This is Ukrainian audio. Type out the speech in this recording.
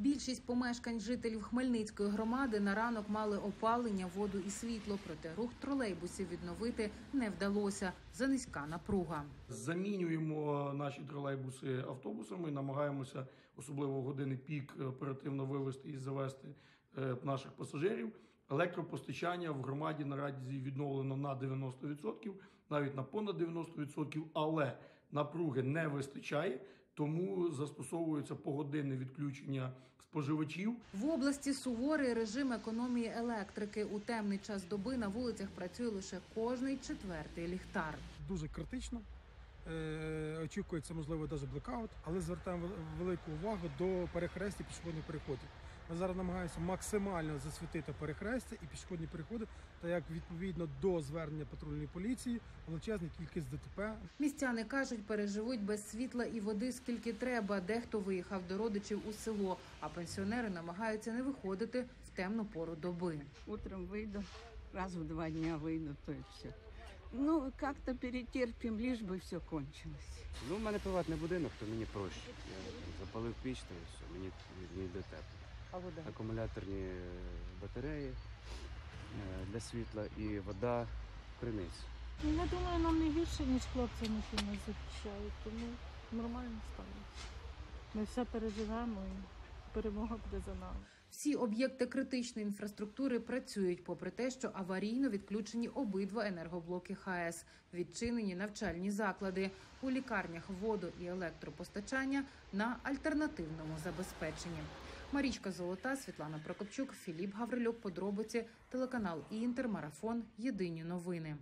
Більшість помешкань жителів Хмельницької громади на ранок мали опалення, воду і світло. Проте рух тролейбусів відновити не вдалося. За низька напруга. Замінюємо наші тролейбуси автобусами, намагаємося, особливо в години пік, оперативно вивезти і завести е, наших пасажирів. Електропостачання в громаді наразі відновлено на 90%, навіть на понад 90%, але напруги не вистачає, тому застосовується погодинне відключення споживачів. В області суворий режим економії електрики. У темний час доби на вулицях працює лише кожний четвертий ліхтар. дуже критично. Е, Очікується, можливо, навіть блекаут, але звертаємо велику увагу до перехрестя пішохідних переходів. Ми зараз намагаємося максимально засвітити перехрестя і пішохідні переходи, та як відповідно до звернення патрульної поліції величезна кількість ДТП. Містяни кажуть, переживуть без світла і води скільки треба. Дехто виїхав до родичів у село, а пенсіонери намагаються не виходити в темну пору доби. Утром выйду, раз в два дня выйду, то и все. Ну, как-то перетерпим, лишь бы все кончилось. Ну, у мене приватний будинок, то мені проще. Я запалив піч, та і все, мені, мені йде тепло. А вода? Акумуляторні е, батареї е, для світла і вода в криниці. Ну, я думаю, нам не гірше, ніж хлопцям, які нас захищають, тому нормально ставиться. Ми все переживемо і перемога буде за нами. Всі об'єкти критичної інфраструктури працюють, попри те, що аварійно відключені обидва енергоблоки ХАЕС, відчинені навчальні заклади у лікарнях воду і електропостачання на альтернативному забезпеченні. Марічка Золота, Світлана Прокопчук, Філіп Гаврилюк. Подробиці телеканал Інтер, Марафон. Єдині новини.